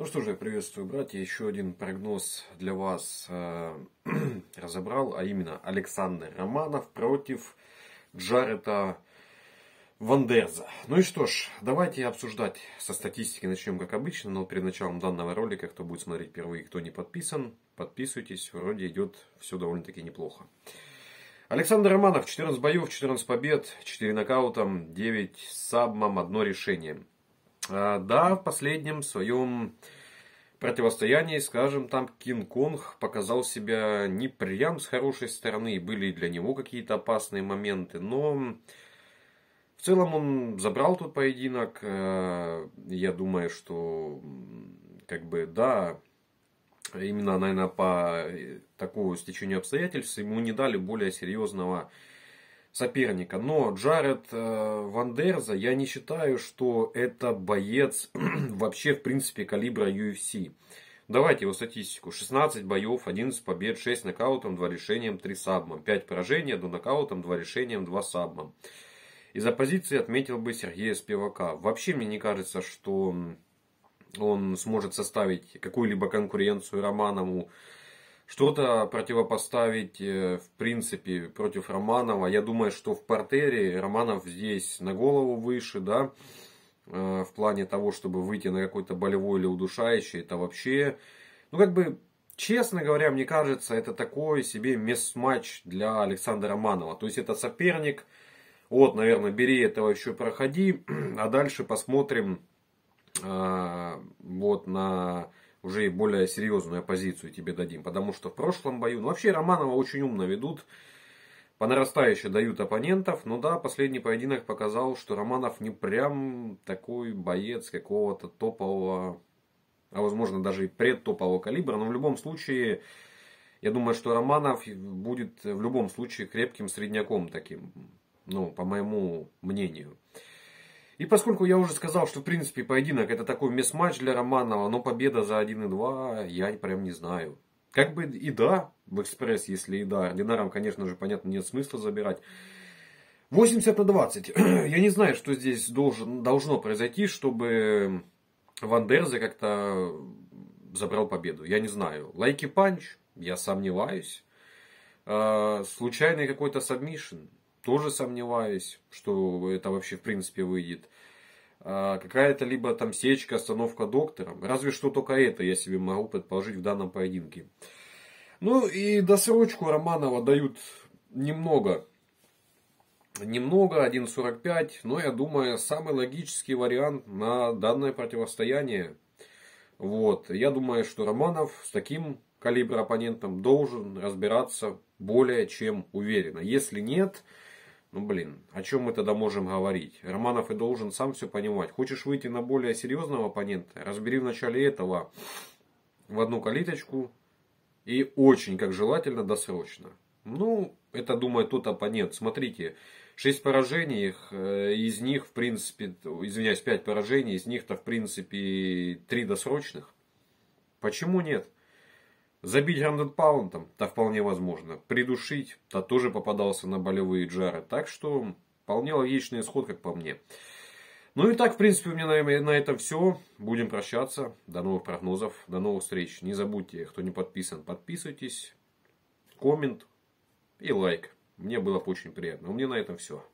Ну что же, приветствую, братья. Еще один прогноз для вас э, разобрал, а именно Александр Романов против Джарета Вандерза. Ну и что ж, давайте обсуждать со статистики начнем как обычно, но перед началом данного ролика, кто будет смотреть впервые, кто не подписан, подписывайтесь, вроде идет все довольно-таки неплохо. Александр Романов, 14 боев, 14 побед, 4 нокаутом, 9 сабмом, одно решение. Да, в последнем своем противостоянии, скажем, там Кинг-Конг показал себя не прям с хорошей стороны, были для него какие-то опасные моменты, но в целом он забрал тот поединок. Э, я думаю, что как бы да, именно, наверное, по такому стечению обстоятельств ему не дали более серьезного соперника. Но Джаред э, Вандерза, я не считаю, что это боец вообще, в принципе, калибра UFC. Давайте его статистику. 16 боев, 11 побед, 6 нокаутом, 2 решением, 3 сабмом. 5 поражений, 1 нокаутом, 2 решением, 2 сабмом. Из оппозиции отметил бы Сергея Спивака. Вообще мне не кажется, что он сможет составить какую-либо конкуренцию Романову что-то противопоставить, э, в принципе, против Романова. Я думаю, что в портере Романов здесь на голову выше, да, э, в плане того, чтобы выйти на какой-то болевой или удушающий. Это вообще, ну, как бы, честно говоря, мне кажется, это такой себе месс-матч для Александра Романова. То есть, это соперник, вот, наверное, бери этого еще проходи, а дальше посмотрим, э, вот, на уже более серьезную оппозицию тебе дадим. Потому что в прошлом бою, ну вообще Романова очень умно ведут, по нарастающей дают оппонентов. Но да, последний поединок показал, что Романов не прям такой боец какого-то топового, а возможно даже и предтопового калибра. Но в любом случае, я думаю, что Романов будет в любом случае крепким средняком таким, ну, по моему мнению. И поскольку я уже сказал, что в принципе поединок это такой mismatch для Романова, но победа за 1-2, я прям не знаю. Как бы и да, в экспресс, если и да. Динарам, конечно же, понятно, нет смысла забирать. 80 на 20. Я не знаю, что здесь должен, должно произойти, чтобы Вандерзе как-то забрал победу. Я не знаю. Lucky punch, я сомневаюсь. А, случайный какой-то submission, тоже сомневаюсь, что это вообще в принципе выйдет. А какая-то либо там сечка, остановка доктором. Разве что только это я себе могу предположить в данном поединке. Ну и досрочку Романова дают немного. Немного, 1.45, но я думаю, самый логический вариант на данное противостояние. Вот. Я думаю, что Романов с таким калибром оппонентом должен разбираться более чем уверенно. Если нет, ну блин, о чем мы тогда можем говорить? Романов и должен сам все понимать. Хочешь выйти на более серьезного оппонента? Разбери в начале этого в одну калиточку и очень, как желательно, досрочно. Ну, это думает тот оппонент. Смотрите, 6 поражений, э, из них, в принципе, извиняюсь, 5 поражений, из них-то, в принципе, 3 досрочных. Почему нет? Забить грандед паунтом, то вполне возможно. Придушить, то тоже попадался на болевые джары. Так что, вполне логичный исход, как по мне. Ну и так, в принципе, у меня на этом все. Будем прощаться. До новых прогнозов, до новых встреч. Не забудьте, кто не подписан, подписывайтесь. Коммент и лайк. Мне было бы очень приятно. У меня на этом все.